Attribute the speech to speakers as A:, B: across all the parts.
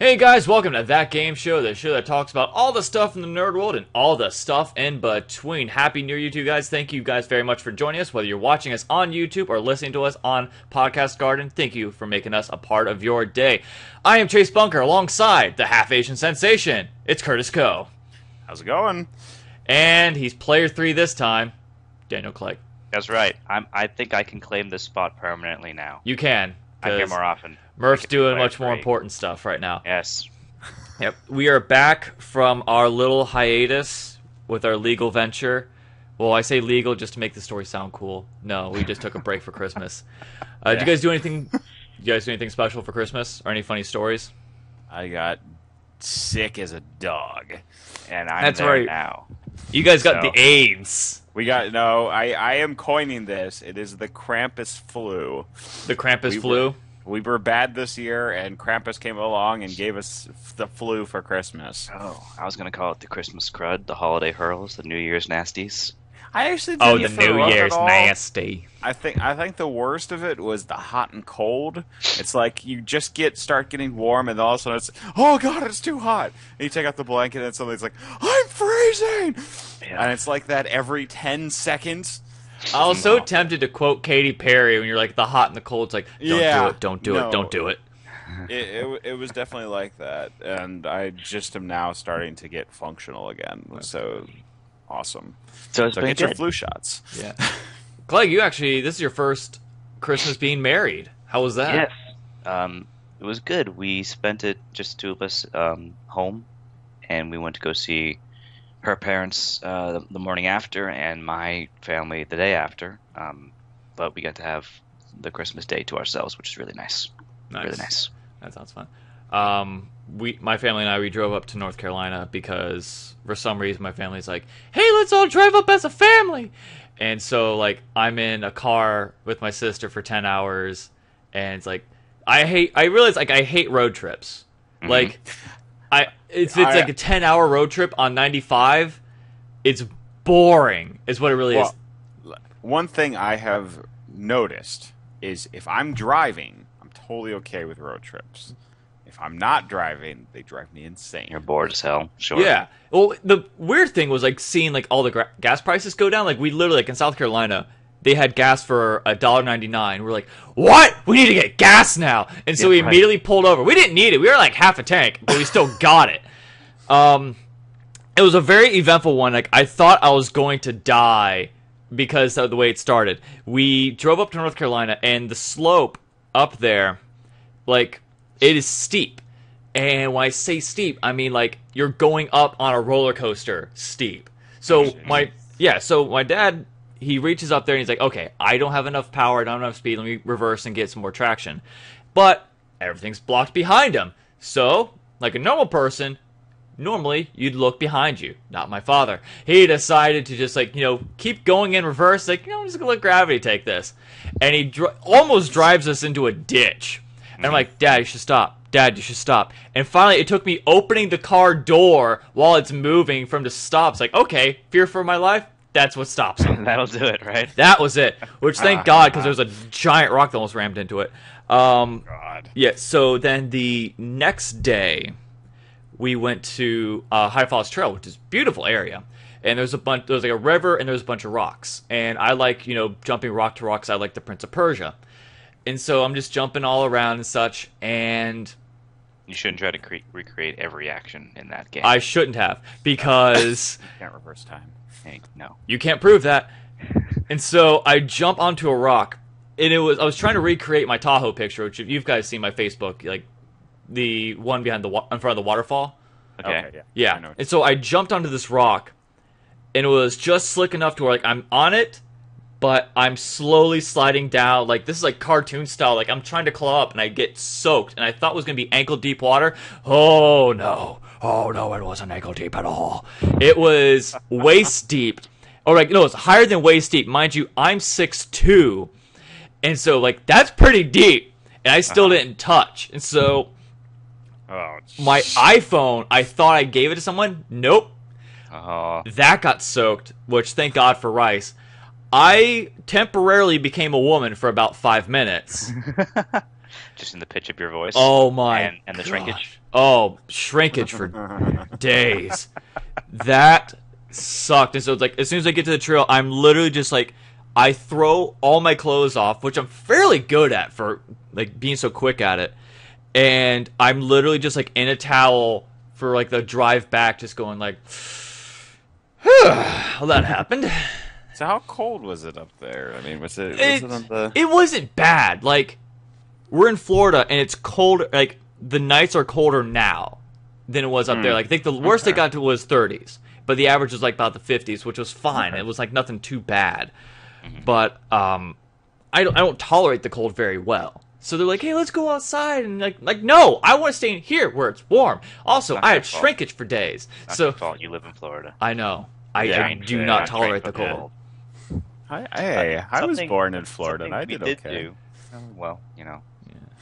A: Hey guys, welcome to That Game Show, the show that talks about all the stuff in the nerd world and all the stuff in between. Happy New Year to you guys. Thank you guys very much for joining us, whether you're watching us on YouTube or listening to us on Podcast Garden. Thank you for making us a part of your day. I am Chase Bunker alongside the half Asian sensation. It's Curtis Coe.
B: How's it going?
A: And he's player three this time, Daniel Clegg.
C: That's right. I'm, I think I can claim this spot permanently now.
A: You can.
C: I'm here more often.
A: Murph's doing much more important stuff right now.
C: Yes.
A: Yep. We are back from our little hiatus with our legal venture. Well, I say legal just to make the story sound cool. No, we just took a break for Christmas. Uh, Did you guys do anything? You guys do anything special for Christmas or any funny stories?
B: I got sick as a dog.
C: And I'm
A: That's right.
C: now.
A: You guys got
B: So-
A: the AIDS,
B: We got no. I I am coining this. It is the Krampus flu.
A: the Krampus
B: We
A: flu.
B: were- We were bad this year, and Krampus came along and gave us the flu for Christmas.
C: Oh, I was going to call it the Christmas crud, the holiday hurls, the New Year's nasties.
B: I actually
A: Oh,
B: didn't
A: the New Year's nasty.
B: I think I think the worst of it was the hot and cold. It's like you just get start getting warm, and all of a sudden it's oh god, it's too hot. And you take out the blanket, and suddenly it's like I'm freezing.
C: Yeah.
B: And it's like that every ten seconds.
A: I was so tempted to quote Katy Perry when you're like the hot and the cold. It's like don't
B: Yeah,
A: do it, don't do
B: no.
A: it, don't do it.
B: It, it it was definitely like that, and I just am now starting to get functional again. So awesome.
C: So it's
B: So
C: been
B: get your flu shots.
A: Yeah. Clegg, you actually this is your first Christmas being married. How was that?
C: Yes. Um, it was good. We spent it just two of us um, home, and we went to go see her parents uh, the, morning after, and my family the day after. Um, but we got to have the Christmas day to ourselves, which is really nice. Really nice.
A: That sounds fun. Um, we, my family and I, we drove up to North Carolina because for some reason my family's like, "Hey, let's all drive up as a family," and so like I'm in a car with my sister for ten hours, and it's like I hate. I realize like I hate road trips. Like I, it's it's
B: I-
A: like a ten hour road trip on ninety five. It's boring, is what it really is.
B: One thing I have noticed is if I'm driving, I'm totally okay with road trips. If I'm not driving, they drive me insane.
C: You're bored as hell. Sure.
A: Yeah. Well, the weird thing was like seeing like all the gra- gas prices go down. Like we literally like in South Carolina, they had gas for a dollar ninety nine. We're like, what? We need to get gas now. And so
C: Yeah,
A: we
C: right.
A: immediately pulled over. We didn't need it. We were like half a tank, but we still got it. Um, it was a very eventful one. Like I thought I was going to die because of the way it started. We drove up to North Carolina, and the slope up there, like it is steep. And when I say steep, I mean like you're going up on a roller coaster steep. So my yeah, so my dad he reaches up there and he's like, okay, I don't have enough power, I don't have enough speed. Let me reverse and get some more traction. But everything's blocked behind him. So like a normal person, normally you'd look behind you. Not my father. He decided to just like you know keep going in reverse. Like you know I'm just gonna let gravity take this, and he dr- almost drives us into a ditch. And I'm mm-hmm. like, Dad, you should stop. Dad, you should stop. And finally, it took me opening the car door while it's moving from the stop. It's like, okay, fear for my life. That's what stops him.
C: That'll do it, right?
A: That was it. Which thank God, because there was a giant rock that almost rammed into it. Um,
B: God.
A: yeah. So then the next day, we went to uh, High Falls Trail, which is a beautiful area. And there's a bunch. There's like a river, and there's a bunch of rocks. And I like you know jumping rock to rocks. I like the Prince of Persia. And so I'm just jumping all around and such. And
C: You shouldn't try to cre- recreate every action in that game.
A: I shouldn't have because
B: Can't reverse time.
C: Hey, no.
A: You can't prove that. And so I jump onto a rock, and it was I was trying to recreate my Tahoe picture, which if you guys seen my Facebook, like the one behind the wa- in front of the waterfall.
C: Okay.
B: yeah.
A: Yeah.
B: I know.
A: And so I jumped onto this rock, and it was just slick enough to where like I'm on it, but I'm slowly sliding down. Like this is like cartoon style. Like I'm trying to claw up, and I get soaked, and I thought it was gonna be ankle deep water. Oh no! Oh no! It wasn't ankle deep at all. It was waist deep. Or like no, it's higher than waist deep, mind you. I'm six two, and so like that's pretty deep, and I still uh-huh. didn't touch, and so
B: Oh,
A: my iPhone, I thought I gave it to someone. Nope.
C: Oh,
A: That got soaked, which thank God for rice. I temporarily became a woman for about five minutes.
C: just in the pitch of your voice.
A: Oh my!
C: And- and the
A: gosh.
C: shrinkage?
A: Oh, shrinkage for days. That sucked. And so it's like as soon as I get to the trail, I'm literally just like I throw all my clothes off, which I'm fairly good at for like being so quick at it. And I'm literally just like in a towel for like the drive back, just going like, well, that happened.
B: So how cold was it up there? I mean, was it? Was
A: It,
B: it on the?
A: it wasn't bad. Like we're in Florida and it's cold. Like the nights are colder now than it was up there. Like I think the worst it got to was 30s, but the average was like about the 50s, which was fine. It was like nothing too bad. But um, I don't I don't tolerate the cold very well. So they're like, "Hey, let's go outside," and like, like, no, I want to stay in here where it's warm. Also, I
C: your
A: had
C: fault.
A: shrinkage for days,
C: Not
A: so
C: your fault. You live in Florida.
A: I know I,
B: Yeah,
A: I
B: I
A: do
C: Yeah,
A: not tolerate the
C: drank
A: cold.
B: I, hey, I was born in Florida, and I
C: something
B: did okay.
C: do. Well, you know,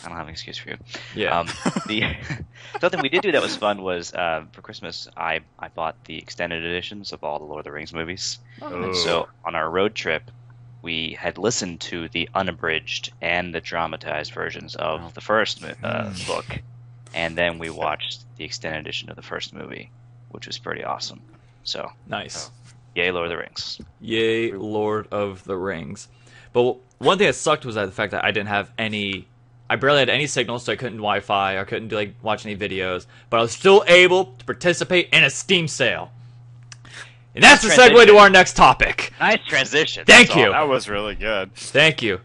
C: I don't have an excuse for you.
A: Yeah,
C: Um, the something we did do that was fun was uh, for Christmas. I I bought the extended editions of all the Lord of the Rings movies.
B: Oh.
C: And so on our road trip, we had listened to the unabridged and the dramatized versions of
B: Oh.
C: the first mo- uh, book, and then we watched the extended edition of the first movie, which was pretty awesome. So,
A: nice.
C: yay, Lord of the Rings!
A: Yay, Lord of the Rings. But one thing that sucked was that the fact that I didn't have any. I barely had any signal, so I couldn't Wi-Fi. I couldn't do like watch any videos. But I was still able to participate in a Steam sale. And that's the segue to our next topic.
C: Nice transition.
A: Thank
C: That's
A: you.
C: all.
B: That was really good.
A: Thank you.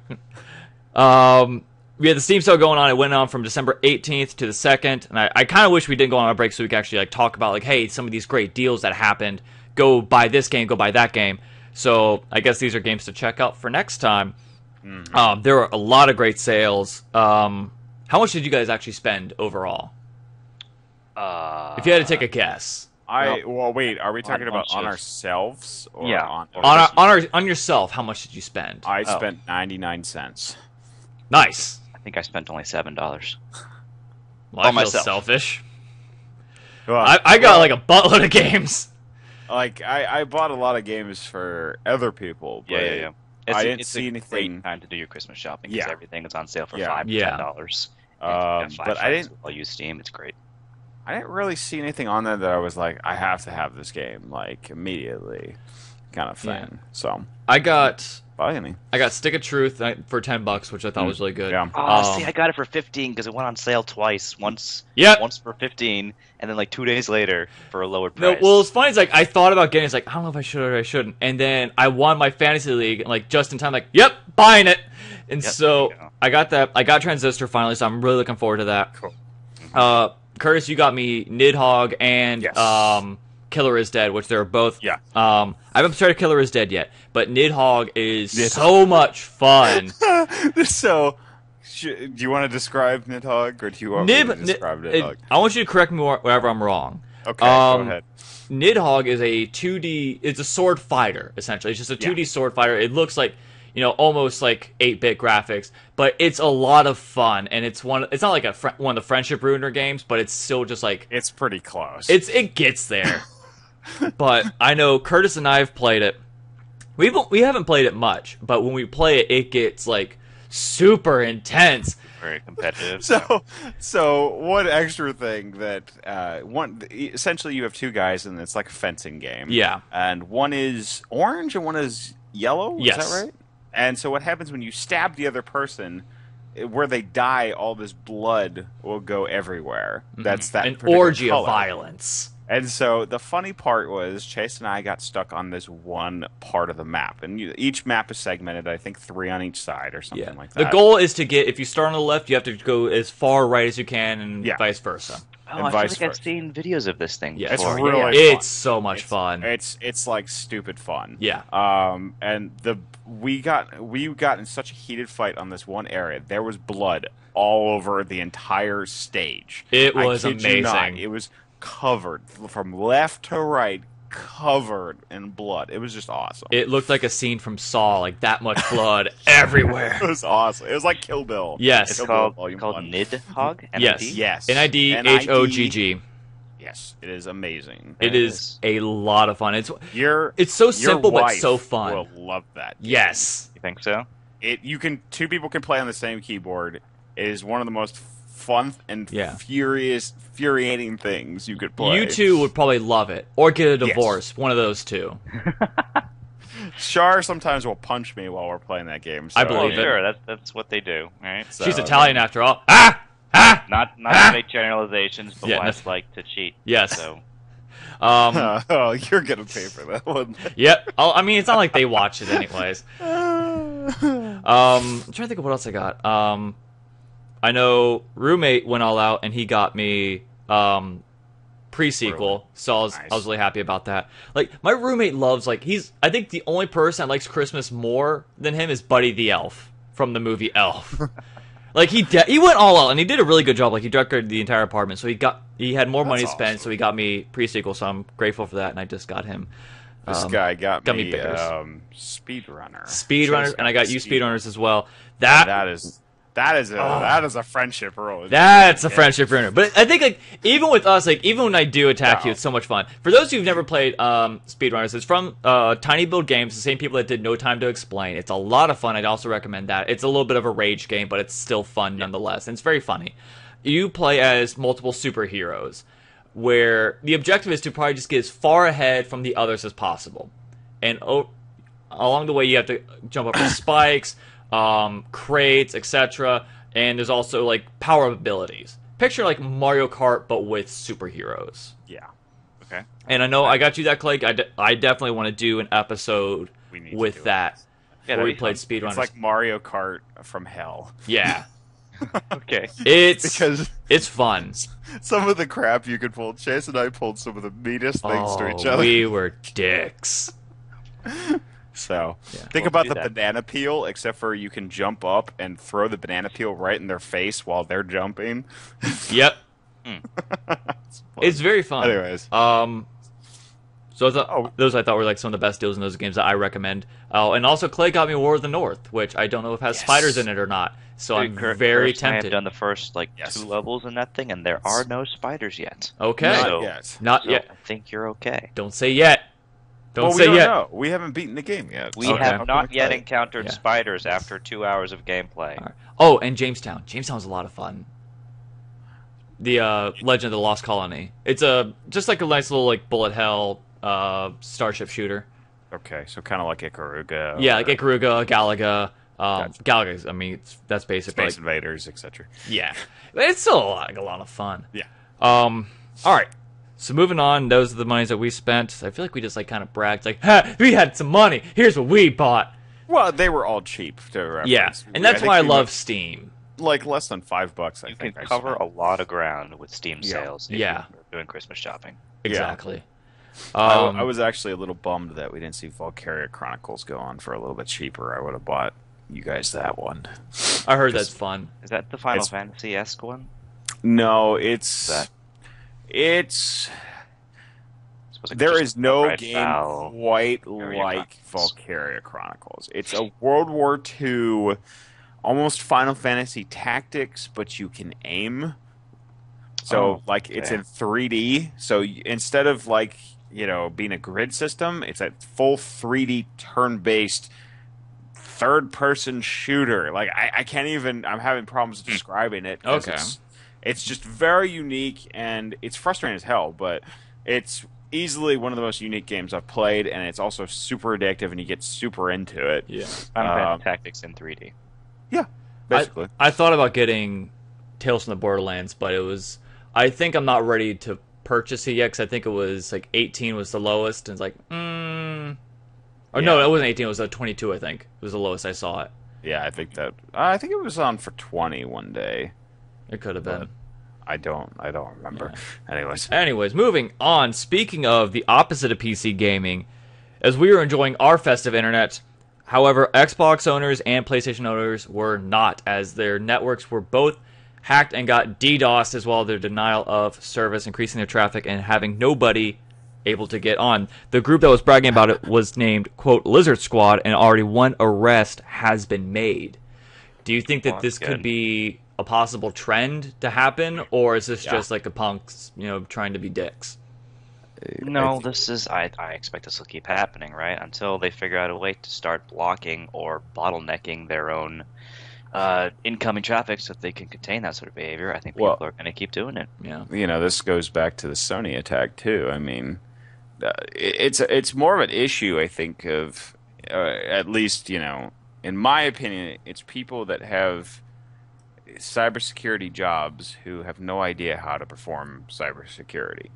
A: Um, we had the Steam sale going on. It went on from December 18th to the 2nd, and I, I kind of wish we didn't go on a break so we could actually like talk about like, hey, some of these great deals that happened. Go buy this game, go buy that game. So I guess these are games to check out for next time. Um, there were a lot of great sales. Um, how much did you guys actually spend overall?
C: Uh,
A: If you had to take a guess,
B: I well, wait. Are we talking about on
C: bunches.
B: ourselves or
C: Yeah.
B: on?
A: On our, on our, on yourself, how much did you spend?
B: I
C: Oh.
B: spent ninety nine cents.
A: nice.
C: I think I spent only seven dollars.
A: Well, I
C: On
A: feel
C: myself.
A: selfish.
B: Well,
A: I, I got
B: well,
A: like a buttload of games.
B: like I, I bought a lot of games for other people. But
C: Yeah, yeah, yeah. It's,
B: I
C: a-
B: didn't
C: it's
B: see
C: a
B: anything-
C: Great time to do your Christmas shopping because
B: Yeah.
C: everything is on sale for
B: Yeah.
C: five to
A: Yeah.
C: ten dollars.
B: Um, but I didn't.
C: I'll use Steam. It's great.
B: I didn't really see anything on there that I was like, I have to have this game like immediately, kind of
A: Yeah.
B: thing. So
A: I got
B: buy any.
A: I got Stick of Truth uh, for ten bucks, which I thought was really good.
B: Yeah.
C: Oh,
A: Um,
C: see, I got it for fifteen because it went on sale twice. Once,
A: Yep.
C: once for fifteen, and then like two days later for a lower price.
A: No,
C: price.
A: well, it's funny. It's like I thought about getting. it. It's like I don't know if I should or I shouldn't. And then I won my fantasy league, and like just in time. Like, yep, buying it. And
C: Yep,
A: so
C: go.
A: I got that. I got Transistor finally, so I'm really looking forward to that.
B: Cool.
A: Uh, Curtis, you got me Nidhogg and
B: Yes.
A: um, Killer is Dead, which they're both.
B: Yeah.
A: Um, I haven't started Killer is Dead yet, but Nidhogg is
B: Nidhogg.
A: so much fun.
B: so, sh- do you want to describe Nidhogg, or do you want
A: Nib,
B: me to describe
A: Nid-
B: Nidhogg?
A: I want you to correct me wherever I'm wrong.
B: Okay,
A: um,
B: go ahead.
A: Nidhogg is a 2D. It's a sword fighter essentially. It's just a 2D
B: Yeah.
A: sword fighter. It looks like you know almost like 8-bit graphics, but it's a lot of fun. And it's one. It's not like a fr- one of the friendship ruiner games, but it's still just like
B: It's pretty close.
A: it's it gets there. But I know Curtis and I have played it. We haven't- we haven't played it much, but when we play it, it gets like super intense.
C: very competitive.
B: So, so one extra thing that uh, one essentially you have two guys and it's like a fencing game.
A: Yeah.
B: and one is orange and one is yellow.
A: Yes.
B: Is that right? And so what happens when you stab the other person? Where they die, all this blood will go everywhere. That's that
A: An
B: particular
A: orgy of violence.
B: And so the funny part was Chase and I got stuck on this one part of the map, and you, each map is segmented. I think three on each side or something
A: Yeah.
B: like that.
A: The goal is to get if you start on the left, you have to go as far right as you can, and
B: Yeah.
A: vice versa.
C: oh,
B: and
C: I feel
B: vice
C: like I've seen videos of this thing.
A: Yeah,
B: It's really
C: yeah,
B: fun.
A: It's so much
B: It's-
A: fun.
B: It's it's like stupid fun.
A: Yeah.
B: Um, and the we got we got in such a heated fight on this one area. There was blood all over the entire stage.
A: It
B: I
A: was
B: kid you not,
A: amazing.
B: It was covered from left to right, covered in blood. It was just awesome.
A: It looked like a scene from Saw, like that much blood everywhere.
B: It was awesome. It was like Kill Bill.
A: Yes.
C: It's
B: Kill Bill
C: called
B: Volume
C: called
B: One.
C: Nidhogg.
A: Yes.
C: NID?
B: Yes.
A: N I D H O G G.
B: Yes, it is amazing.
A: It
C: It
A: is
C: is.
A: a lot of fun. It's
B: Your
A: it's so simple but so fun.
B: Will love that.
A: Yes.
C: You think so?
B: It you can two people can play on the same keyboard. It is one of the most fun and
A: Yeah.
B: furious, infuriating things you could play.
A: You two would probably love it, or get a
B: Yes.
A: divorce. One of those two.
B: Char sometimes will punch me while we're playing that game. So,
A: I believe it.
C: Sure, that's that's what they do, right?
B: so-
A: She's Italian after all. Ah, ah.
C: Not not
A: Ah!
C: to make generalizations, but
A: Yeah,
C: wives
A: that's-
C: like to cheat.
A: Yes.
C: So
A: Um.
B: oh, you're gonna pay for that one.
A: Yep. I'll, I mean, it's not like they watch it anyways. Um, I'm trying to think of what else I got. Um, I know roommate went all out and he got me um pre sequel, so I was I was really happy about that. Like my roommate loves like he's I think the only person that likes Christmas more than him is Buddy the Elf from the movie Elf. like he de- he went all out and he did a really good job. Like he decorated the entire apartment, so he got he had more
B: That's
A: money to spend, so he got me pre sequel. So I'm grateful for that, and I just got him.
B: This
A: Um,
B: guy got,
A: got me
B: me, um, speedrunner.
A: Speedrunners,
B: Chase
A: and I got you
B: Speed-
A: speedrunners as well. That
B: That is that is a
A: Oh.
B: that is a friendship rule.
A: That's a
B: Yeah.
A: friendship runner. But I think like even with us, like even when I do attack you, it's so much fun. For those who've never played um, Speedrunners, it's from uh, Tiny Build Games, the same people that did No Time to Explain. It's a lot of fun. I'd also recommend that. It's a little bit of a rage game, but it's still fun nonetheless, and it's very funny. You play as multiple superheroes, where the objective is to probably just get as far ahead from the others as possible, and oh, along the way you have to jump up spikes, um, crates, etc. And there's also like power up abilities. Picture like Mario Kart but with superheroes.
B: Yeah. Okay.
A: And I know I got you that, Clay. I, de- I definitely want to do an episode
B: We need to
A: with
B: do it.
A: that.
C: Yeah,
A: where we played
C: fun.
A: speedrunners.
B: It's like Mario Kart from hell.
A: yeah,
C: okay.
A: it's
B: Because
A: it's fun.
B: some of the crap you could pull, Chase and I pulled some of the meanest things to each
A: Oh,
B: other.
A: we were dicks.
B: So
A: Yeah.
B: think
C: Well,
B: about the
C: that.
B: banana peel, except for you can jump up and throw the banana peel right in their face while they're jumping.
A: Yep,
B: It's
A: it's very fun.
B: Anyways,
A: Um, so I thought,
B: Oh.
A: those I thought were like some of the best deals in those games that I recommend. Oh, and also Clay got me War of the North, which I don't know if has
B: Yes.
A: spiders in it or not. So I'm
C: Cur-
A: very
C: Curtis and I have done the first like
B: Yes.
C: two levels in that thing, and there are no spiders yet.
A: Okay,
B: not
C: So-
B: yet.
A: not
C: So
A: yet.
C: I think you're okay.
A: Don't say yet. Don't
B: well,
A: say
B: we don't
A: yet.
B: know. We haven't beaten the game yet.
C: We
A: Okay.
C: have not yet encountered
A: Yeah.
C: spiders after two hours of gameplay.
A: All right. Oh, and Jamestown. Jamestown's a lot of fun. The uh, Legend of the Lost Colony. It's a just like a nice little like bullet hell uh, starship shooter.
B: Okay, so kind of like Ikaruga.
A: yeah, like Ikaruga, Galaga. Um,
B: Gotcha.
A: Galaga. I mean, it's, that's basically
B: Space Invaders, etc.
A: yeah. It's still like a lot of fun.
B: Yeah.
A: Um. All right. So moving on, those are the monies that we spent. I feel like we just like kind of bragged, like, "Ha, we had some money. Here's what we bought."
B: Well, they were all cheap to reference.
A: Yeah, and
B: We-
A: that's
B: think
A: why I love Steam.
B: like less than five bucks. I
C: You can
B: think I
C: cover
B: spent.
C: a lot of ground with Steam
B: Yeah.
C: sales. if
A: Yeah.
C: you're doing Christmas shopping.
A: Exactly.
B: I-
A: Um,
B: I, was actually a little bummed that we didn't see Valkyria Chronicles go on for a little bit cheaper. I would have bought you guys that one.
A: I heard that's fun.
C: Is that the Final
B: It's-
C: Fantasy esque one?
B: No, it's
C: That-
B: it's
C: Suppose I could
B: there is no game quite
C: Valkyria
B: like
C: Chronicles.
B: Valkyria Chronicles. It's a World War II, almost Final Fantasy Tactics, but you can aim. So
C: Oh,
B: like it's in 3D. So instead of like you know being a grid system, it's a full 3D turn-based third-person shooter. Like I, I can't even. I'm having problems describing it.
A: Okay.
B: It's, it's just very unique and it's frustrating as hell, but it's easily one of the most unique games I've played, and it's also super addictive, and you get super into it.
A: Yeah.
C: Final
B: Um,
C: Fantasy Tactics in 3D.
B: Yeah, basically,
A: I thought about getting Tales from the Borderlands, but it was. I think I'm not ready to purchase it yet because I think it was like 18 was the lowest, and it's like, mm. Or no, it wasn't 18. It was a 22. I think it was the lowest I saw it.
B: yeah, I think that I think it was on for 20 one day.
A: It could have been.
B: I don't, I don't remember. Anyways,
A: Anyways, moving on. Speaking of the opposite of PC gaming, as we were enjoying our festive internet, however, Xbox owners and PlayStation owners were not, as their networks were both hacked and got DDoSed, as well as their denial of service, increasing their traffic and having nobody able to get on. The group that was bragging about it was named, quote, Lizard Squad, and already one arrest has been made. Do you think that this could be a possible trend to happen, or is this
B: Yeah.
A: just like a punks, you know, trying to be dicks?
C: No, this is. I, I expect this will keep happening, right? Until they figure out a way to start blocking or bottlenecking their own uh, incoming traffic so that they can contain that sort of behavior, I think people
B: Well-
C: are going to keep doing it.
A: Yeah.
B: you know, this goes back to the Sony attack too. I mean, uh, it- it's it's more of an issue, I think, of uh, at least you know, in my opinion, it's people that have cybersecurity jobs who have no idea how to perform cybersecurity.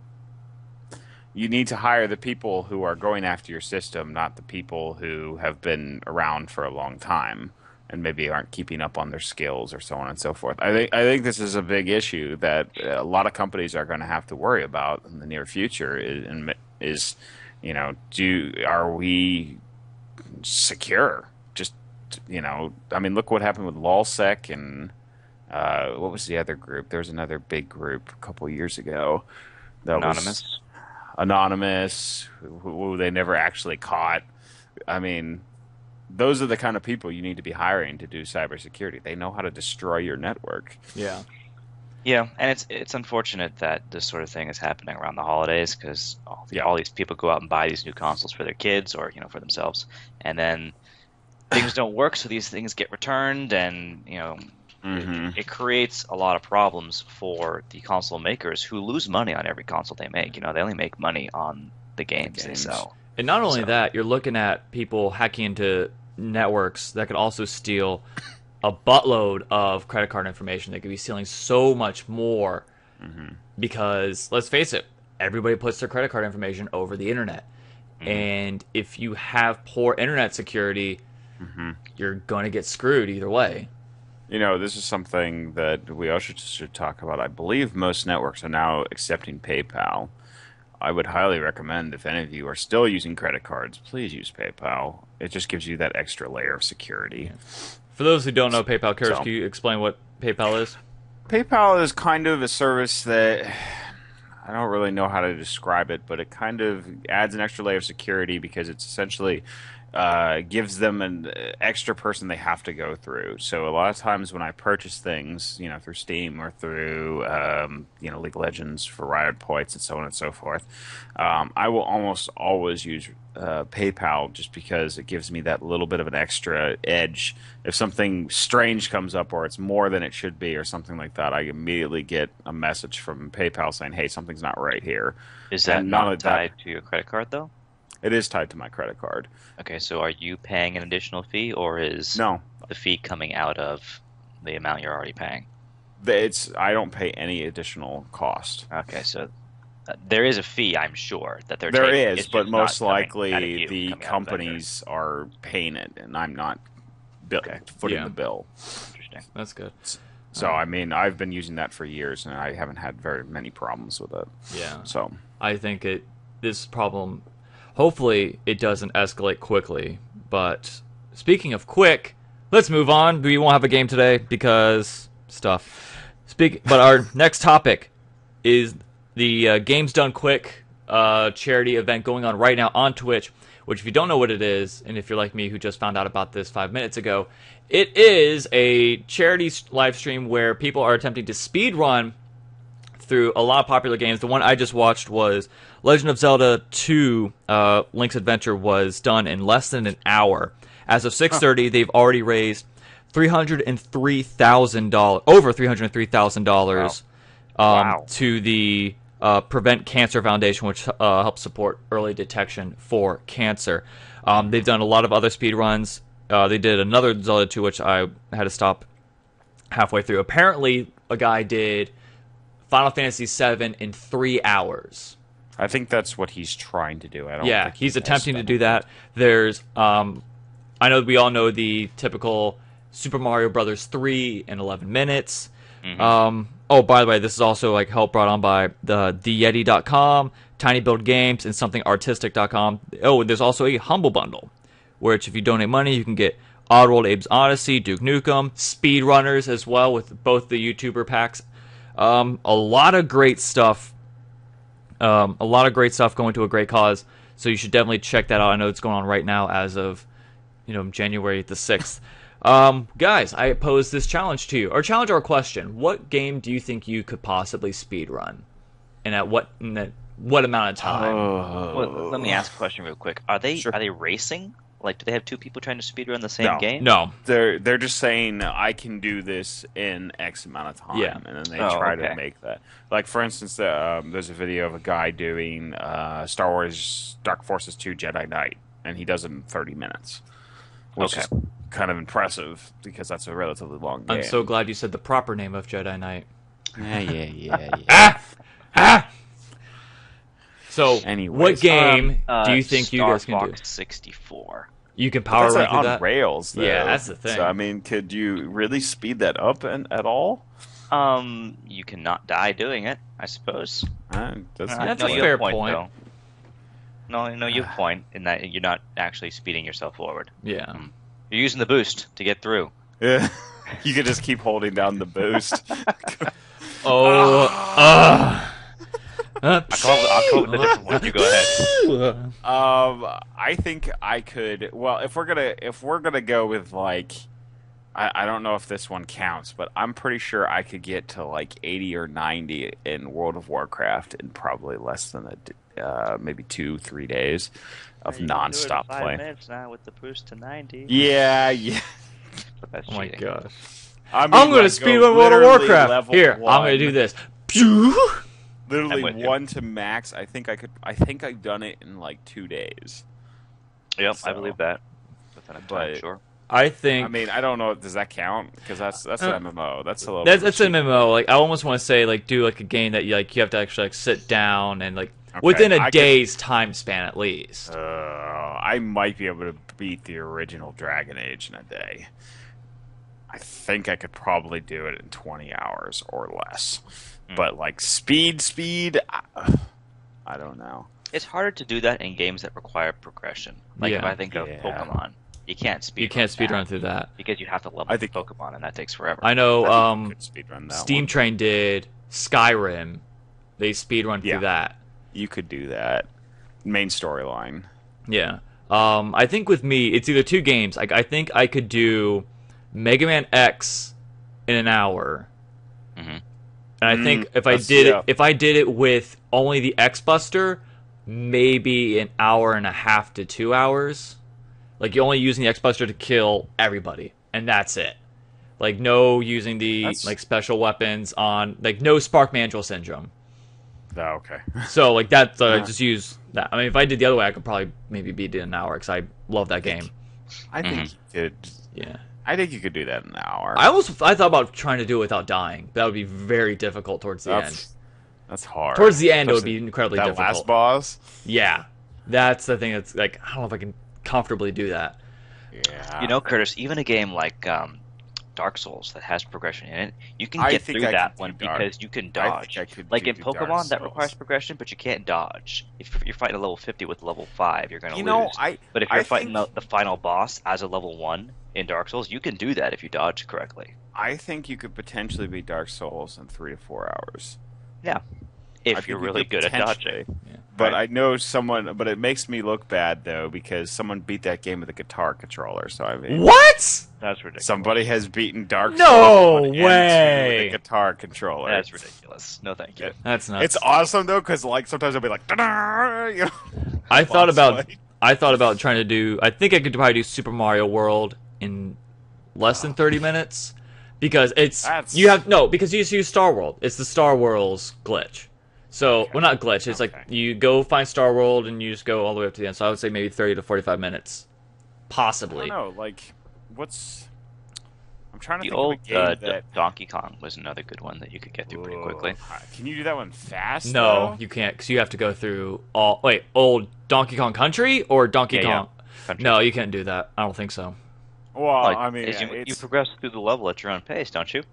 B: You need to hire the people who are going after your system, not the people who have been around for a long time and maybe aren't keeping up on their skills or so on and so forth. I think I think this is a big issue that a lot of companies are going to have to worry about in the near future. Is, is you know, do are we secure? Just you know, I mean, look what happened with LulzSec and uh, what was the other group? There was another big group a couple years ago. That was
C: Anonymous.
B: anonymous, who, who they never actually caught. I mean, those are the kind of people you need to be hiring to do cybersecurity. They know how to destroy your network.
A: Yeah.
C: Yeah, and it's it's unfortunate that this sort of thing is happening around the holidays because all,
B: Yeah.
C: all these people go out and buy these new consoles for their kids or you know for themselves, and then things don't work, so these things get returned, and you know
B: Mm-hmm.
C: it creates a lot of problems for the console makers who lose money on every console they make. You know, they only make money on the games, they
B: games.
C: sell.
A: And not only
C: So-
A: that, you're looking at people hacking into networks that could also steal a buttload of credit card information. They could be stealing so much more mm-hmm. because, let's face it, everybody puts their credit card information over the internet. Mm-hmm. And if you have poor internet security, mm-hmm. you're going to get screwed either way.
B: You know, this is something that we also should talk about. I believe most networks are now accepting PayPal. I would highly recommend if any of you are still using credit cards, please use PayPal. It just gives you that extra layer of security.
A: For those who don't know PayPal, Curtis,
B: So-
A: can you explain what PayPal is?
B: PayPal is kind of a service that I don't really know how to describe it, but it kind of adds an extra layer of security because it's essentially uh, gives them an extra person they have to go through. So a lot of times when I purchase things, you know, through Steam or through um, you know League of Legends for Riot Points and so on and so forth, um, I will almost always use uh, PayPal just because it gives me that little bit of an extra edge. If something strange comes up or it's more than it should be or something like that, I immediately get a message from PayPal saying, "Hey, something's not right here."
C: Is that
B: And not
C: not
B: that-
C: tied to your credit card though?
B: It is tied to my credit card.
C: Okay, so are you paying an additional fee, or is
B: No,
C: the fee coming out of the amount you're already paying?
B: it's I don't pay any additional cost.
C: Okay, so uh, there is a fee, I'm sure that they're
B: There
C: taking.
B: is,
C: It's
B: but most
C: coming out of
B: likely
C: you,
B: the
C: coming out of vendor.
B: companies are paying it, and I'm not bill-
C: Okay.
B: footing
A: Yeah.
B: the bill.
C: Interesting.
A: That's good.
B: So I mean, I've been using that for years, and I haven't had very many problems with it.
A: Yeah.
B: So
A: I think it this problem hopefully it doesn't escalate quickly. But speaking of quick, let's move on. We won't have a game today because stuff. Speak but our next topic is the uh, Games Done Quick uh, charity event going on right now on Twitch. Which, if you don't know what it is, and if you're like me who just found out about this five minutes ago, it is a charity live stream where people are attempting to speed run through a lot of popular games. The one I just watched was Legend of Zelda 2 uh, Link's Adventure was done in less than an hour. As of 6:30, they've already raised $303,000 over $303,000 um,
C: Wow.
A: to the uh, Prevent Cancer Foundation, which uh, helps support early detection for cancer. Um, they've done a lot of other speed runs. Uh, they did another Zelda 2, which I had to stop halfway through. Apparently, a guy did Final Fantasy VII in three hours.
B: I think that's what he's trying to do. I don't.
A: Yeah,
B: think
A: he's
B: he
A: attempting to do that. There's, um, I know we all know the typical Super Mario Brothers three in 11 minutes. Um, oh, by the way, this is also like help brought on by the TheYeti.com, Tiny Build Games, and SomethingArtistic.com. Oh, and there's also a Humble Bundle, which if you donate money, you can get Oddworld Abe's Oddysee, Duke Nukem, Speedrunners as well with both the YouTuber packs. Um, a lot of great stuff um, a lot of great stuff going to a great cause. So you should definitely check that out. I know it's going on right now as of, you know, January the sixth. Um, guys, I pose this challenge to you, or challenge or question: What game do you think you could possibly speed run, and at what in at what amount of time?
B: Oh.
C: Well, let me ask a question real quick. Are they
B: Sure.
C: are they racing Like, do they have two people trying to speedrun the same
B: No.
C: game?
A: No,
B: They're they're just saying I can do this in X amount of time,
A: Yeah.
B: and then they
C: Oh,
B: try
C: okay.
B: to make that. Like for instance, uh, um, there's a video of a guy doing uh, Star Wars Dark Forces 2 Jedi Knight, and he does it in 30 minutes, which
C: Okay.
B: is kind of impressive because that's a relatively long game.
A: I'm so glad you said the proper name of Jedi Knight.
B: yeah, yeah, yeah, yeah.
A: Ah, ah. So,
B: Anyways,
A: what game
C: Um, uh,
A: do you think you guys can do?
C: Fox 64.
A: You can power
B: that's
A: run
B: like on
A: that.
B: rails. Though.
A: Yeah, that's the thing.
B: So I mean, could you really speed that up and, at all?
C: Um, you cannot die doing it, I suppose.
B: Uh, that's
C: Uh,
A: That's
C: no,
A: a fair
C: point,
A: point.
C: though. No, no, you have a point in that you're not actually speeding yourself forward.
A: Yeah.
C: You're using the boost to get through.
B: Yeah. you could just keep holding down the boost.
A: Oh. uh,
C: I'll come up, I'll come up with a different one. You go ahead.
B: Um, I think I could. Well, if we're gonna if we're gonna go with like, I, I don't know if this one counts, but I'm pretty sure I could get to like 80 or 90 in World of Warcraft in probably less than a d- uh, maybe two three days of nonstop play.
C: minutes now with the boost to 90.
B: Yeah, yeah.
C: That's
A: Oh my
C: cheating.
A: gosh.
B: I mean,
A: I'm gonna
B: like,
A: speed
B: go
A: run World of
B: literally
A: Warcraft.
B: level
A: Here, I'm
B: one.
A: gonna do this. Pew!
B: Literally
C: I'm you.
B: one to max. I think I could. I think I've done it in like two days.
C: Yep,
B: So-
C: I believe that. Within a time,
B: But-
C: sure.
A: I think
B: I mean, I don't know. Does that count? Because that's that's
A: Uh,
B: an MMO. That's a little.
A: that's
B: bit
A: that's an. MMO. Like I almost want to say like do like a game that you like you have to actually like sit down and like
B: Okay,
A: within a
B: I could-
A: day's time span at least.
B: Uh, I might be able to beat the original Dragon Age in a day. I think I could probably do it in 20 hours or less.
C: Hmm.
B: But like speed, speed, I, I don't know.
C: It's harder to do that in games that require progression. Like if I think of
B: Yeah.
C: Pokemon, you can't speed.
A: you can't speed run through that.
C: because you have to level
B: I think-
C: Pokemon, and that takes forever.
A: I know.
B: I
A: Um,
B: you could that
A: Steam
B: one.
A: Train did Skyrim. They speed run through
B: Yeah.
A: that.
B: You could do that. Main storyline.
A: Yeah. Um, I think with me, it's either two games. Like I think I could do Mega Man X in an hour,
C: Mhm.
A: And I
B: Mm,
A: think if I did
B: yeah.
A: it, if I did it with only the X Buster, maybe an hour and a half to two hours. Like you're only using the X Buster to kill everybody, and that's it. Like no using the
B: That's-
A: like special weapons on like no Spark Mandrill syndrome.
B: Oh, okay.
A: So like that, uh,
B: Yeah.
A: just use that. I mean, if I did the other way, I could probably maybe beat it in an hour because I love that game.
B: I think
C: Mhm.
B: you could.
A: Yeah,
B: I think you could do that in an hour.
A: I almost I thought about trying to do it without dying. That would be very difficult towards the end.
B: that's, that's hard.
A: Towards the end, it would be incredibly
B: that
A: difficult.
B: last boss.
A: Yeah, that's the thing. That's like I don't know if I can comfortably do that.
B: Yeah.
C: You know, Curtis, even a game like um, Dark Souls that has progression in it, you can get through
B: I
C: that one
B: do
C: because you can dodge.
B: think I
C: like in Pokemon, that requires progression, but you can't dodge. If you're fighting a level 50 with level 5, you're going to
B: You
C: lose.
B: know, I
C: but if you're
B: I
C: fighting
B: think,
C: the, the final boss as a level 1 in Dark Souls, you can do that if you dodge correctly.
B: I think you could potentially beat Dark Souls in three to four hours. Yeah,
C: If
B: think
C: you're really good at
B: potentially.
C: dodging.
A: Yeah.
B: But
C: Right.
B: I know someone. But it makes me look bad though because someone beat that game with a guitar controller. So I mean,
A: What?
C: That's ridiculous.
B: somebody has beaten Dark
A: No
B: Souls on N2
A: way.
B: with a guitar controller.
C: That's ridiculous. No, thank you.
B: Yeah.
A: That's not.
B: It's awesome though because like sometimes I'll be like, you know,
A: I thought about
B: fight.
A: I thought about trying to do. I think I could probably do Super Mario World in less than thirty minutes because it's
B: That's-
A: you have no because you just use Star World. It's the Star World's glitch. So
B: Okay.
A: well, not glitch. It's like you go find Star World and you just go all the way up to the end. So I would say maybe thirty to forty-five minutes, possibly.
B: don't. Like, what's? I'm trying to
C: The
B: think
C: old
B: of a game
C: uh,
B: that.
C: Donkey Kong was another good one that you could get through pretty quickly.
B: Can you do that one fast?
A: No,
B: though?
A: you can't because you have to go through all. Wait, old Donkey Kong Country or Donkey
C: Yeah, yeah.
A: Kong?
C: Country.
A: No, you can't do that. I don't think so.
B: Well,
C: Like,
B: I mean,
C: as you, you progress through the level at your own pace, don't you?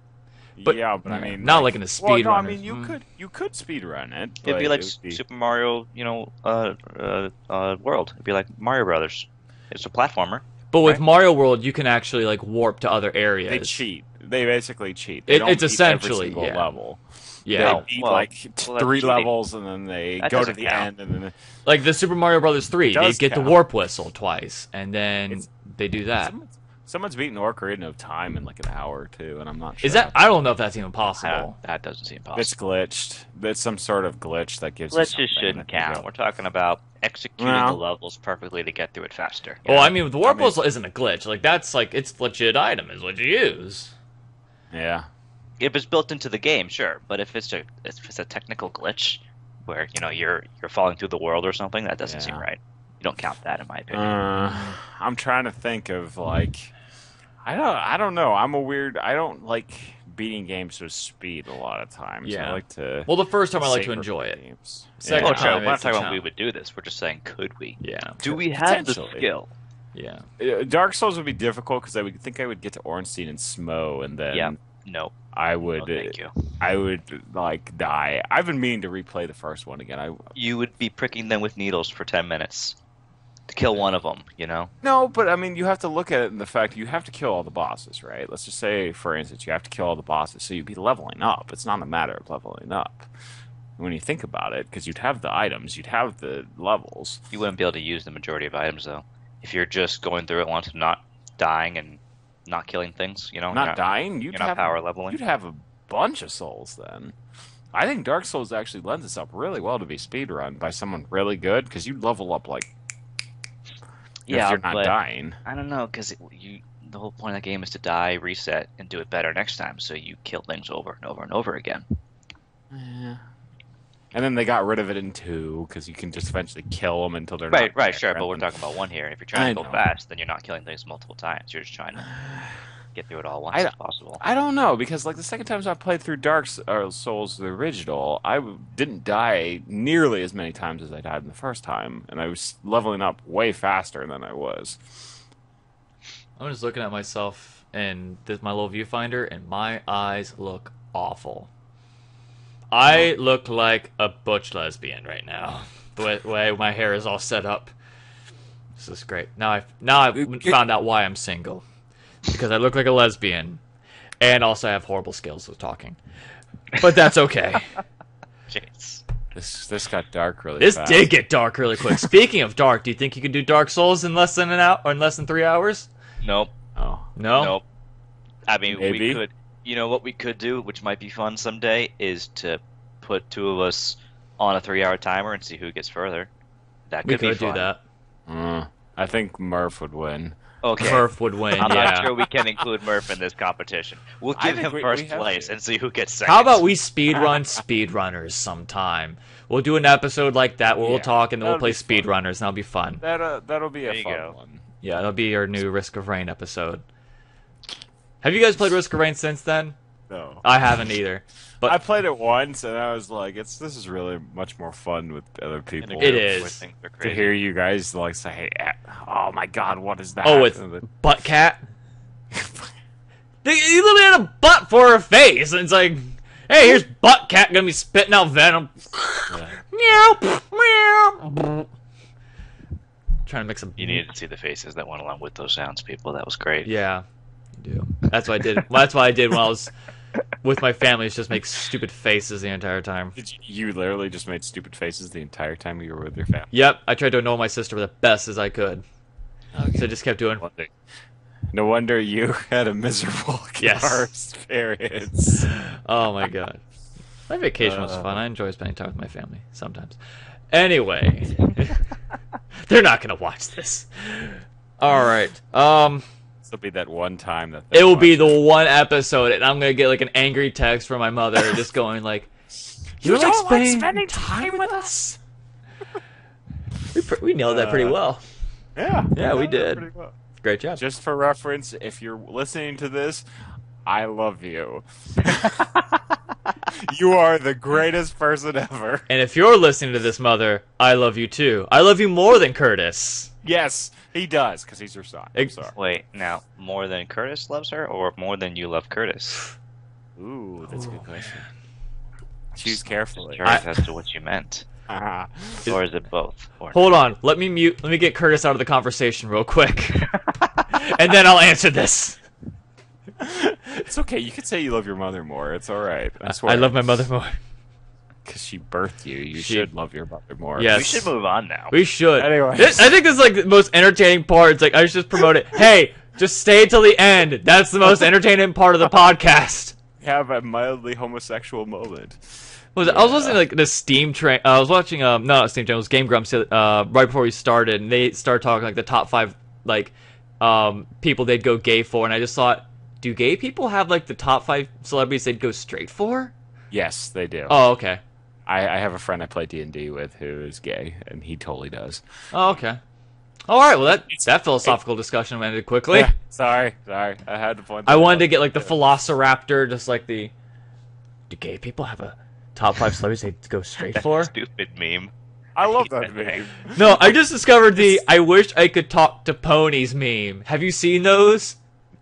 A: but-
B: yeah, but I mean,
A: not like in a speed.
B: Well,
A: speed
B: no, I mean, you
A: Mm.
B: could you could speed run it.
C: It'd be like
B: it
C: S-
B: would be-
C: Super Mario, you know, uh, uh, uh, World. It'd be like Mario Brothers. It's a platformer.
A: But with
B: Right.
A: Mario World, you can actually like warp to other areas.
B: They cheat. They basically cheat. They
A: It-
B: don't
A: it's
B: beat every
A: essentially,
B: single
A: yeah.
B: level.
A: Yeah,
B: They beat
C: well,
B: like
C: well,
B: three
C: cheating.
B: levels, and then they
C: That
B: go to the
C: count.
B: end, and then
A: like the Super Mario Brothers three, they
B: does
A: get the warp whistle twice, and then
B: It's-
A: they do that.
B: Some- Someone's beaten Ocarina of Time in like an hour or two, and I'm not sure.
A: Is that? I don't know if that's even possible.
C: that doesn't seem possible.
B: It's glitched. It's some sort of glitch that gives. you
C: Glitches
B: something
C: shouldn't count.
B: go-
C: We're talking about executing
B: Well-
C: the levels perfectly to get through it faster.
A: Well, I mean, the warp
B: I mean-
A: puzzle isn't a glitch. Like that's like it's legit item is what you use.
B: Yeah.
C: if it's built into the game, sure. But if it's a if it's a technical glitch where you know you're you're falling through the world or something, that doesn't seem right. You don't count that, in my opinion.
B: Uh, I'm trying to think of like, I don't, I don't know. I'm a weird. I don't like beating games with speed a lot of times.
A: Yeah.
B: I like to.
A: Well, the first time I like to
B: savor
A: enjoy it.
B: games.
A: Second
C: oh,
B: Yeah.
A: time,
C: sure. We're not talking about we would do this. We're just saying, could we?
A: Yeah,
C: Do we have the skill?
A: yeah.
B: Uh, Dark Souls would be difficult because I would think I would get to Ornstein and Smough, and then
C: Yeah. No.
B: I would,
C: No, thank you.
B: I would like die. I've been meaning to replay the first one again. I
C: You would be pricking them with needles for ten minutes to kill one of them. You know.
B: No, but I mean, you have to look at it in the fact you have to kill all the bosses, right? Let's just say, for instance, you have to kill all the bosses, so you'd be leveling up. It's not a matter of leveling up. When you think about it, because you'd have the items, you'd have the levels.
C: You wouldn't be able to use the majority of items though. If you're just going through it once and not dying and not killing things, you know,
B: not,
C: you're
B: dying, you'd
C: not
B: have
C: power leveling.
B: You'd have a bunch of souls then. I think Dark Souls actually lends itself really well to be speedrun by someone really good, because you'd level up like
C: yeah,
B: if you're not dying.
C: I don't know because you. The whole point of the game is to die, reset, and do it better next time. So you kill things over and over and over again. Yeah.
B: And then they got rid of it in two because you can just eventually kill them until they're
C: Right,
B: not
C: right, sure. But we're talking about one here. If you're trying
B: I
C: to go
B: know.
C: fast, then you're not killing things multiple times. You're just trying to get through it all once
B: I-
C: if possible.
B: I don't know because like the second time I played through Dark uh, Souls the original, I didn't die nearly as many times as I died in the first time, and I was leveling up way faster than I was.
A: I'm just looking at myself and this my little viewfinder, and my eyes look awful. I look like a butch lesbian right now. The way, way my hair is all set up. This is great. Now I now I've found out why I'm single, because I look like a lesbian, and also I have horrible skills with talking. But that's okay.
C: Jeez.
B: This this got dark really
A: this
B: fast.
A: did get dark really quick. Speaking of dark, do you think you could do Dark Souls in less than an hour or in less than three hours?
C: Nope.
B: Oh,
A: No.
C: Nope. I mean,
B: Maybe.
C: we could. You know what we could do, which might be fun someday, is to put two of us on a three-hour timer and see who gets further. That
A: We
C: could be
A: could do that.
B: Uh, I think Murph would win.
C: Okay.
A: Murph would win.
C: I'm
A: yeah.
C: not sure we can include Murph in this competition. We'll give
B: think
C: him first place
B: to.
C: and see who gets second.
A: How about we speed run speedrunners sometime? We'll do an episode like that where we'll talk and then we'll play
B: be fun.
A: speedrunners and that'll be fun.
B: That uh, that'll be
C: There
B: a fun
C: go.
B: one.
A: Yeah, that'll be our new Risk of Rain episode. Have you guys played Risk of Rain since then?
B: No.
A: I haven't either. But
B: I played it once and I was like, "It's this is really much more fun with other people."
C: group
A: It
C: where
A: is.
C: things are
B: to hear you guys like say, "Hey, "Oh my God, what is that?"
A: oh, it's
B: And then-
A: butt cat. They, he literally had a butt for her face, and it's like, hey, here's butt cat gonna be spitting out venom. meow, meow. Trying to make some.
C: You needed to see the faces that went along with those sounds, people. That was great.
A: Yeah, you do. That's what I did. That's what I did when I was with my family. Is just make stupid faces the entire time.
B: You, you literally just made stupid faces the entire time you were with your family?
A: Yep, I tried to annoy my sister the best as I could. So I just kept doing.
B: Wonder- No wonder you had a miserable
A: Yes.
B: guitar experience.
A: Oh my god. My vacation was
B: Uh.
A: fun. I enjoy spending time with my family sometimes. Anyway, they're not gonna watch this. All right. Um,
B: This will be that one time that
A: it will be the one episode, and I'm gonna get like an angry text from my mother, just going like, "You, like
B: don't like
A: spending,
B: spending
A: time with us?" we pr- we nailed that pretty
B: Uh,
A: well.
B: Yeah,
A: Yeah, we
B: that
A: did.
B: well.
A: Great job.
B: Just for reference, if you're listening to this, I love you. you are the greatest person ever.
A: And if you're listening to this, mother, I love you too. I love you more than Curtis.
B: Yes, he does because he's your son. I'm
A: Ex-
B: sorry.
C: Wait, now more than Curtis loves her, or more than you love Curtis?
B: Ooh, that's a good question. Choose carefully.
C: Curious as to what you meant,
B: Ah.
C: or is it both? Or
A: Hold on. Let me mute. Let me get Curtis out of the conversation real quick, and then I'll answer this.
B: it's okay. You could say you love your mother more. It's all right. I.
A: I love my mother more.
B: Because she birthed you. You
A: She-
B: should love your mother more.
A: Yes.
C: we should move on now.
A: We should.
B: Anyways.
A: This- I think this is like the most entertaining part. It's like I should just promote it. Hey, Just stay till the end. That's the most entertaining part of the podcast.
B: Have a mildly homosexual moment.
A: Was it, I was listening to like the Steam train. Uh, I was watching um no not Steam train. It was Game Grumps uh right before we started, and they started talking like the top five like um people they'd go gay for, and I just thought, do gay people have like the top five celebrities they'd go straight for?
B: Yes, they do.
A: Oh okay.
B: I, I have a friend I play D and D with who is gay, and he totally does.
A: Oh okay. All right. Well, that that philosophical discussion ended quickly.
B: Yeah, sorry, sorry. I had to point.
A: I
B: that
A: wanted to get like the Velociraptor, just like the. Do gay people have a top five celebrities they go straight for?
C: Stupid meme.
B: I love that meme.
A: No, I just discovered the "I wish I could talk to ponies" meme. Have you seen those?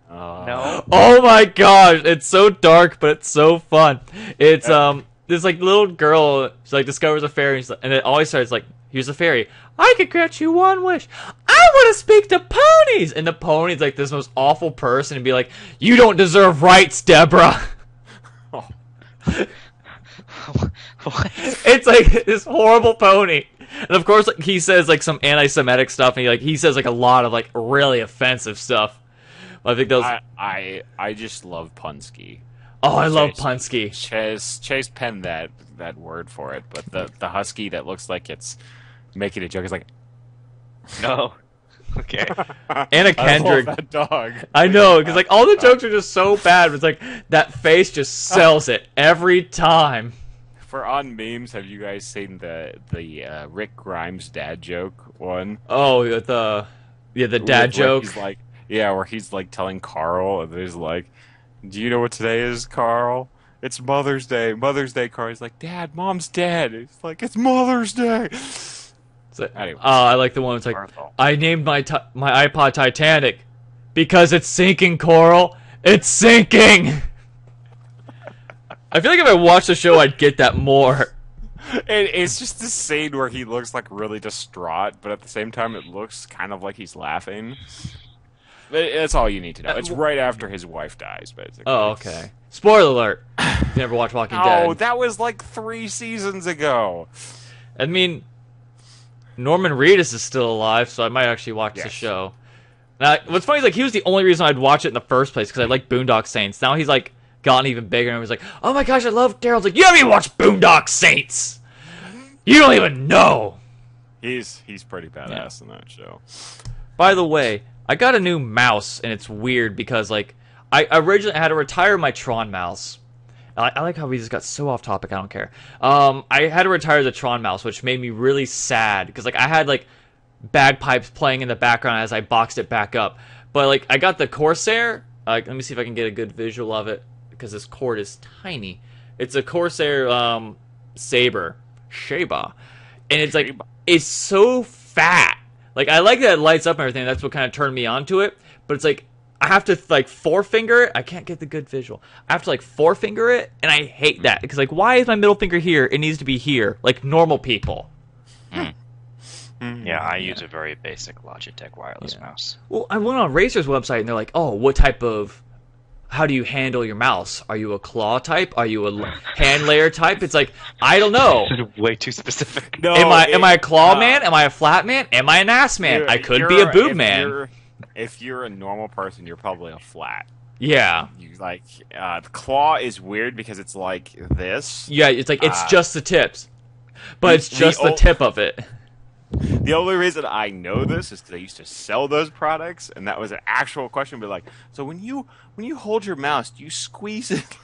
B: Uh,
C: No.
A: Oh my gosh, it's so dark, but it's so fun. It's um this like little girl she like discovers a fairy and like- and it always starts like here's a fairy. I could grant you one wish. I want to speak to ponies, and the pony's like this most awful person and be like, you don't deserve rights, Deborah. Oh.
C: what?
A: it's like this horrible pony. And of course, like, he says like some anti-Semitic stuff, and he like he says like a lot of like really offensive stuff. I think those.
B: I, I I just love Punsky.
A: Oh, I love
B: Chase.
A: Punsky.
B: Chase Chase penned that that word for it, but the the husky that looks like it's making a joke is like
C: No. Okay.
A: Anna Kendrick.
B: love that dog.
A: I know, because like all the jokes are just so bad. But it's like that face just sells it every time.
B: For on memes, have you guys seen the the uh, Rick Grimes dad joke one?
A: Oh, the yeah, the dad
B: where
A: joke.
B: He's like, yeah, where he's like telling Carl, and there's like, "Do you know what today is, Carl? It's Mother's Day. Mother's Day." Carl. He's like, "Dad, Mom's dead." It's like, "It's Mother's Day."
A: So-
B: Anyway.
A: Oh, I like the one that's like. I named my my iPod Titanic because it's sinking, Coral. It's sinking. I feel like if I watched the show, I'd get that more.
B: It, it's just this scene where he looks like really distraught, but at the same time, it looks kind of like he's laughing. That's all you need to know. Uh, it's right after his wife dies, basically.
A: Oh, okay. Spoiler alert. If you never watched Walking
B: Oh,
A: Dead.
B: that was like three seasons ago.
A: I mean, Norman Reedus is still alive, so I might actually watch the show. Now, what's funny is like he was the only reason I'd watch it in the first place because I like Boondock Saints. Now he's like gotten even bigger and was like, "Oh my gosh, I love Daryl's." Like, you haven't even watched Boondock Saints. You don't even know.
B: He's he's pretty badass in that show.
A: By the way, I got a new mouse, and it's weird because like I originally had to retire my Tron mouse. I, I like how we just got so off topic. I don't care. Um, I had to retire the Tron mouse, which made me really sad because like I had like bagpipes playing in the background as I boxed it back up. But like I got the Corsair. Uh, let me see if I can get a good visual of it because this cord is tiny. It's a Corsair um, Sabre, Sheba, and it's like it's so fat. Like I like that it lights up and everything. That's what kind of turned me onto it. But it's like I have to like forefinger it. I can't get the good visual. I have to like forefinger it, and I hate that because like why is my middle finger here? It needs to be here, like normal people. Hmm. Hmm. Hmm.
C: Yeah, I use a very basic Logitech wireless
A: Yeah.
C: mouse.
A: Well, I went on Razer's website and they're like, "Oh, what type of how do you handle your mouse? Are you a claw type? Are you a hand layer type?" It's like, "I don't know.
C: Way too specific.
B: No,
A: am I am I a claw
B: uh,
A: man? Am I a flat man? Am I an ass man? I could be a boob
B: if
A: man.
B: You're, if you're a normal person, you're probably a flat.
A: Yeah.
B: You like uh, the claw is weird because it's like this.
A: Yeah, it's like it's
B: Uh,
A: just the tips. But it's just the
B: ol-
A: tip of it.
B: The only reason I know this is because I used to sell those products, and that was an actual question. Be like, so when you when you hold your mouse, do you squeeze it?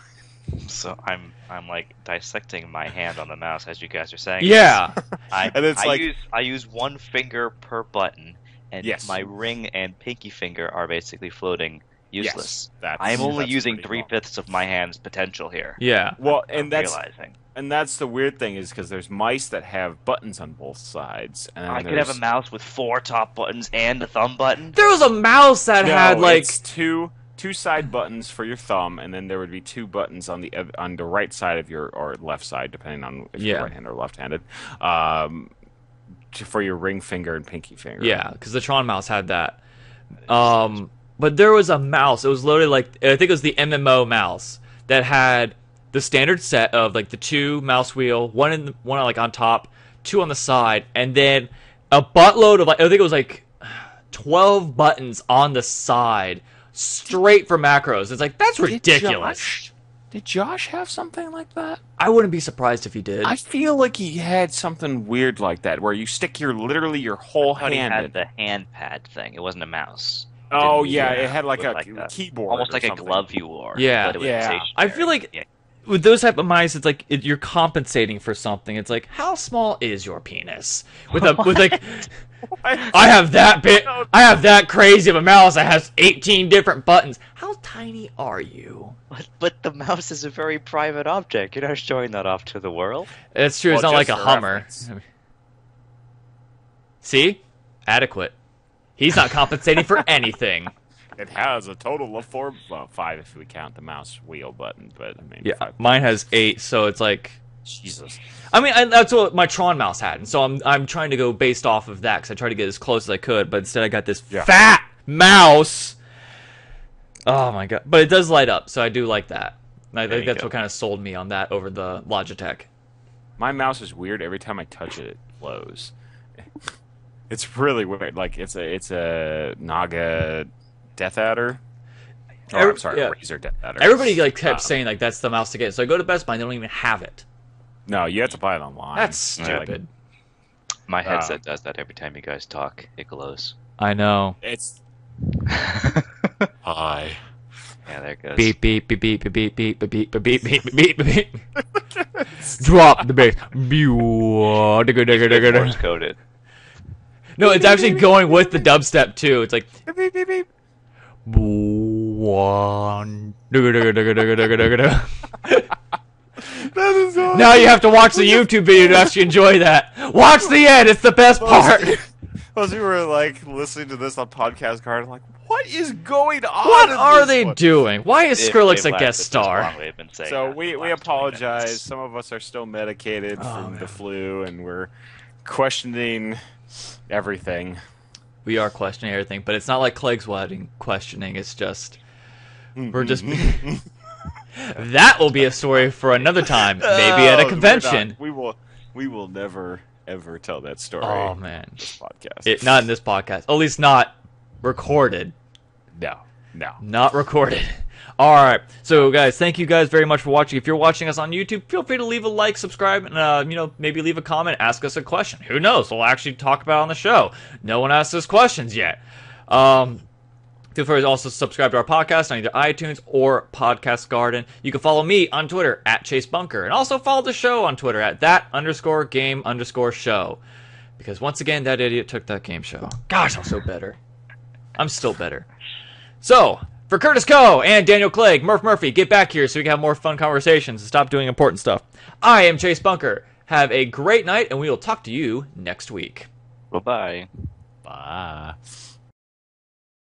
C: So I'm I'm like dissecting my hand on the mouse as you guys are saying.
A: Yeah.
C: I,
B: And it's
C: I
B: like-
C: use I use one finger per button, and
B: Yes.
C: my ring and pinky finger are basically floating useless.
B: Yes, that's-
C: I am only
B: that's
C: using three fifths of my hand's potential here.
A: Yeah.
B: Well,
C: I'm
B: and that's
C: realizing
B: and that's the weird thing is because there's mice that have buttons on both sides, and then
C: I could have a mouse with four top buttons and a thumb button.
A: There was a mouse that
B: No,
A: had like
B: it's two two side buttons for your thumb, and then there would be two buttons on the on the right side of your or left side, depending on if
A: Yeah.
B: you're right-handed or left-handed, um, for your ring finger and pinky finger.
A: Yeah, because the Tron mouse had that. Um, but there was a mouse. It was loaded like I think it was the MMO mouse that had the standard set of like the two mouse wheel, one in the, one like on top, two on the side, and then a buttload of like I think it was like 12 buttons on the side straight for macros. It's like, that's
B: Did
A: ridiculous.
B: Josh, did Josh have something like that?
A: I wouldn't be surprised if he did.
B: I feel like he had something weird like that, where you stick your literally your whole
C: I thought he
B: hand.
C: had
B: in.
C: the hand pad thing. It wasn't a mouse.
B: oh yeah,
A: yeah,
B: it had like a
C: like
B: keyboard,
C: Almost like
B: something.
C: a glove you wore.
A: Yeah.
C: but it was
B: Yeah.
A: I feel like
C: Yeah.
A: With those type of mice, it's like it, you're compensating for something. It's like, how small is your penis? With a with like, I have that bit. I have that crazy of a mouse that has 18 different buttons. How tiny are you?
C: But, but the mouse is a very private object. You're not showing that off to the world.
A: It's true. it's
B: Well,
A: not like a Hummer. See, adequate. He's not compensating for anything.
B: It has a total of four, well, five if we count the mouse wheel button. But I mean,
A: Yeah,
B: five.
A: mine has eight, so it's like.
B: Jesus.
A: I mean, I, that's what my Tron mouse had, and so I'm I'm trying to go based off of that because I tried to get as close as I could, but instead I got this
B: Yeah.
A: fat mouse. Oh my god! But it does light up, so I do like that. I
B: There
A: think that's
B: go.
A: what kind of sold me on that over the Logitech.
B: My mouse is weird. Every time I touch it, it glows. It's really weird. Like it's a it's a Naga Death Adder. Oh,
A: Every-
B: I'm sorry,
A: yeah.
B: Razer Death Adder.
A: Everybody like kept
B: Um,
A: saying like that's the mouse to get, so I go to Best Buy, and they don't even have it.
B: No, you have to buy it online.
A: That's
B: Yeah, like,
A: stupid.
C: My
B: Ah.
C: headset does that every time you guys talk. It glows.
A: I know.
B: it's hi.
C: yeah, there it goes.
A: Beep beep beep beep beep beep beep beep beep beep beep beep beep beep. Drop the bass.
C: Morse coded.
A: No, it's actually going with the dubstep too. It's like
B: Beep, beep, beep.
A: One.
B: That is awesome.
A: Now you have to watch the YouTube video to actually enjoy that. Watch the end; it's the best part.
B: As we were like listening to this on podcast card, I'm like, what is going on?
A: What
B: in
A: are
B: this
A: they
B: one?
A: doing? Why is
C: It-
A: Skrillex a guest star?
C: long. We've been saying
B: So we, we apologize. Some of us are still medicated
A: Oh,
B: from
A: man.
B: the flu, and we're questioning everything.
A: We are questioning everything, but it's not like Clegg's wedding questioning. It's just mm-hmm. we're just. that will be a story for another time, maybe at
B: Oh,
A: a convention.
B: not- we will. We will never ever tell that story.
A: Oh man,
B: this podcast.
A: it not in this podcast. At least not recorded.
B: no, no.
A: Not recorded. All right. So, guys, thank you guys very much for watching. If you're watching us on YouTube, feel free to leave a like, subscribe, and uh, you know maybe leave a comment, ask us a question. Who knows? We'll actually talk about it on the show. No one asked us questions yet. Um, feel free to also subscribe to our podcast on either iTunes or Podcast Garden. You can follow me on Twitter at Chase Bunker, and also follow the show on Twitter at that underscore game underscore show. Because once again, that idiot took that game show. Gosh, I'm so better. I'm still better. So, for Curtis Coe and Daniel Clegg, Murph Murphy, get back here so we can have more fun conversations and stop doing important stuff. I am Chase Bunker. Have a great night, and we will talk to you next week.
C: Bye bye.
B: Bye.